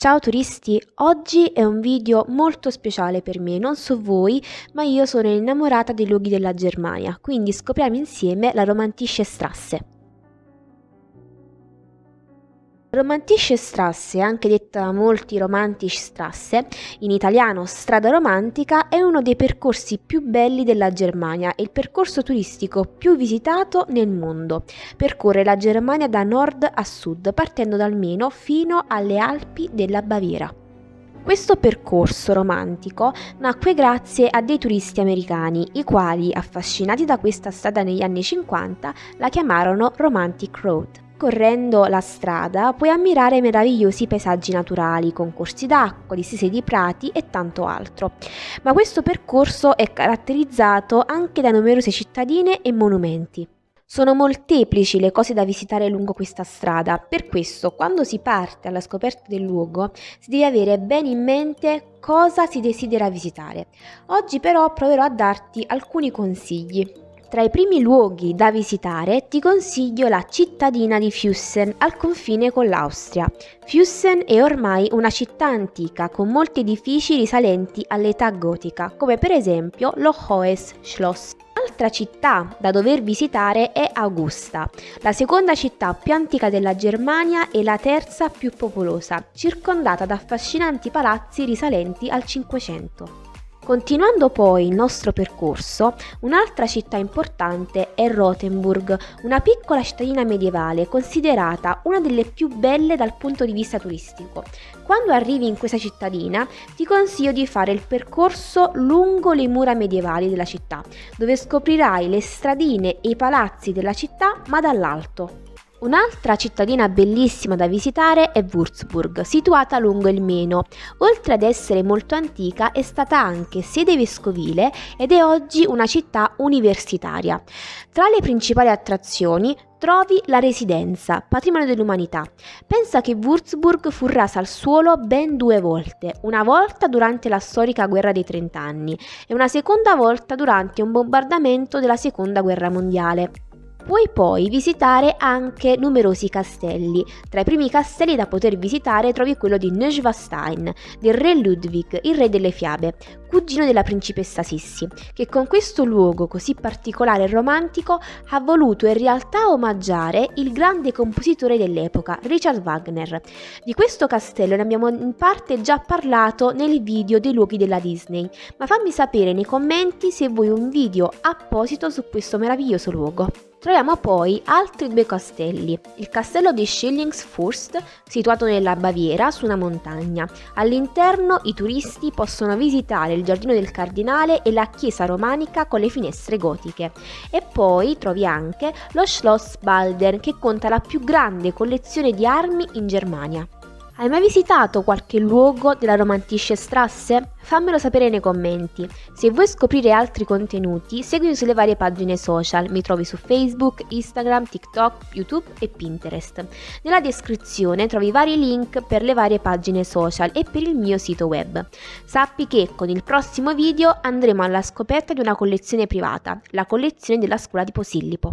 Ciao turisti, oggi è un video molto speciale per me, non so voi, ma io sono innamorata dei luoghi della Germania, quindi scopriamo insieme la Romantische Strasse. Romantische Strasse, anche detta molti Romantisch Strasse, in italiano strada romantica, è uno dei percorsi più belli della Germania e il percorso turistico più visitato nel mondo. Percorre la Germania da nord a sud, partendo dal Meno fino alle Alpi della Baviera. Questo percorso romantico nacque grazie a dei turisti americani, i quali, affascinati da questa strada negli anni 50, la chiamarono Romantic Road. Correndo la strada puoi ammirare meravigliosi paesaggi naturali, con corsi d'acqua, distese di prati e tanto altro. Ma questo percorso è caratterizzato anche da numerose cittadine e monumenti. Sono molteplici le cose da visitare lungo questa strada, per questo quando si parte alla scoperta del luogo si deve avere bene in mente cosa si desidera visitare. Oggi però proverò a darti alcuni consigli. Tra i primi luoghi da visitare ti consiglio la cittadina di Füssen al confine con l'Austria. Füssen è ormai una città antica con molti edifici risalenti all'età gotica, come per esempio lo Hohes Schloss. Un'altra città da dover visitare è Augusta, la seconda città più antica della Germania e la terza più popolosa, circondata da affascinanti palazzi risalenti al Cinquecento. Continuando poi il nostro percorso, un'altra città importante è Rothenburg, una piccola cittadina medievale considerata una delle più belle dal punto di vista turistico. Quando arrivi in questa cittadina ti consiglio di fare il percorso lungo le mura medievali della città, dove scoprirai le stradine e i palazzi della città ma dall'alto. Un'altra cittadina bellissima da visitare è Würzburg, situata lungo il Meno. Oltre ad essere molto antica, è stata anche sede vescovile ed è oggi una città universitaria. Tra le principali attrazioni trovi la residenza, patrimonio dell'umanità. Pensa che Würzburg fu rasa al suolo ben due volte, una volta durante la storica guerra dei trent'anni e una seconda volta durante un bombardamento della seconda guerra mondiale. Puoi poi visitare anche numerosi castelli. Tra i primi castelli da poter visitare trovi quello di Neuschwanstein, del re Ludwig, il re delle fiabe, cugino della principessa Sissi, che con questo luogo così particolare e romantico ha voluto in realtà omaggiare il grande compositore dell'epoca, Richard Wagner. Di questo castello ne abbiamo in parte già parlato nel video dei luoghi della Disney, ma fammi sapere nei commenti se vuoi un video apposito su questo meraviglioso luogo. Troviamo poi altri due castelli, il castello di Schillingsfürst, situato nella Baviera su una montagna. All'interno i turisti possono visitare il giardino del cardinale e la chiesa romanica con le finestre gotiche. E poi trovi anche lo Schloss Balden che conta la più grande collezione di armi in Germania. Hai mai visitato qualche luogo della Romantische Strasse? Fammelo sapere nei commenti. Se vuoi scoprire altri contenuti, seguimi sulle varie pagine social. Mi trovi su Facebook, Instagram, TikTok, YouTube e Pinterest. Nella descrizione trovi vari link per le varie pagine social e per il mio sito web. Sappi che con il prossimo video andremo alla scoperta di una collezione privata, la collezione della scuola di Posillipo.